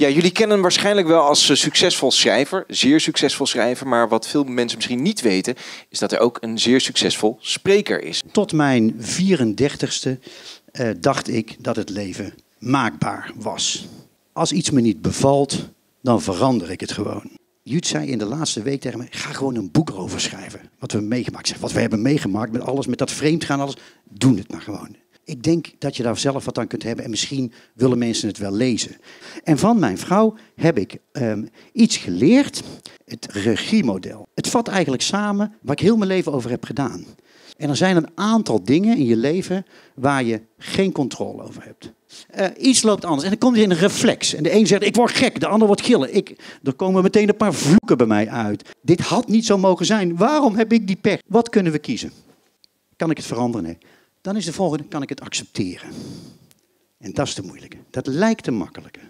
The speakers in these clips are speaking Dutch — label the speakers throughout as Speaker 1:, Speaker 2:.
Speaker 1: Ja, jullie kennen hem waarschijnlijk wel als eh, succesvol schrijver, zeer succesvol schrijver. Maar wat veel mensen misschien niet weten, is dat hij ook een zeer succesvol spreker is.
Speaker 2: Tot mijn 34ste eh, dacht ik dat het leven maakbaar was. Als iets me niet bevalt, dan verander ik het gewoon. Jut zei in de laatste week tegen me: ga gewoon een boek erover schrijven. Wat we meegemaakt. Wat we hebben meegemaakt met alles, met dat vreemdgaan, alles. Doe het maar gewoon. Ik denk dat je daar zelf wat aan kunt hebben en misschien willen mensen het wel lezen. En van mijn vrouw heb ik ehm, iets geleerd, het regiemodel. Het vat eigenlijk samen waar ik heel mijn leven over heb gedaan. En er zijn een aantal dingen in je leven waar je geen controle over hebt. Uh, iets loopt anders. En dan komt er in een reflex. En de een zegt, ik word gek. De ander wordt gillen. Ik, er komen meteen een paar vloeken bij mij uit. Dit had niet zo mogen zijn. Waarom heb ik die pech? Wat kunnen we kiezen? Kan ik het veranderen? Nee. Dan is de volgende, kan ik het accepteren? En dat is de moeilijke. Dat lijkt de makkelijke.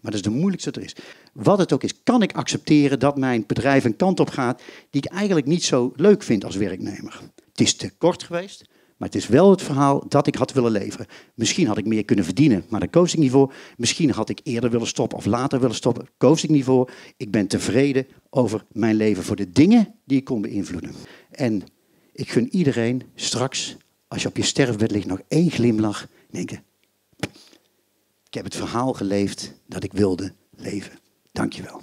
Speaker 2: Maar dat is de moeilijkste dat er is. Wat het ook is, kan ik accepteren dat mijn bedrijf een kant op gaat die ik eigenlijk niet zo leuk vind als werknemer. Het is te kort geweest, maar het is wel het verhaal dat ik had willen leveren. Misschien had ik meer kunnen verdienen, maar daar koos ik niet voor. Misschien had ik eerder willen stoppen of later willen stoppen, daar koos ik niet voor. Ik ben tevreden over mijn leven voor de dingen die ik kon beïnvloeden. En ik gun iedereen straks, als je op je sterfbed ligt, nog één glimlach. Denken, ik heb het verhaal geleefd dat ik wilde leven. Dankjewel.